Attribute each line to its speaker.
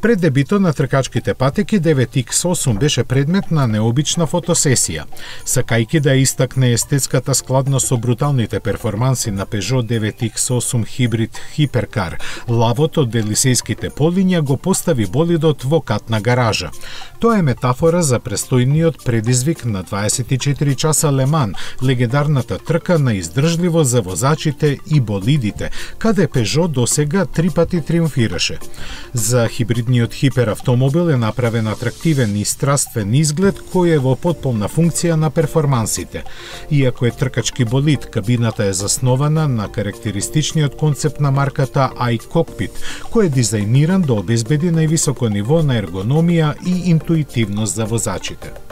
Speaker 1: Пред дебитот на тркачките патеки 9X8 беше предмет на необична фотосесија. Сакајки да истакне естетската складност со бруталните перформанси на Peugeot 9X8 Hybrid Hypercar, лавот од Велисејските полиња го постави болидот во катна гаража. Тоа е метафора за престојниот предизвик на 24 часа Леман, легендарната трка на издржливо за возачите и болидите, каде Peugeot досега три пати триумфираше. За хибрид хибридниот хиперавтомобил е направен атрактивен и страствен изглед кој е во подполна функција на перформансите. Иако е тркачки болид, кабината е заснована на карактеристичниот концепт на марката iCockpit, кој е дизајниран да обезбеди највисоко ниво на ергономија и интуитивност за возачите.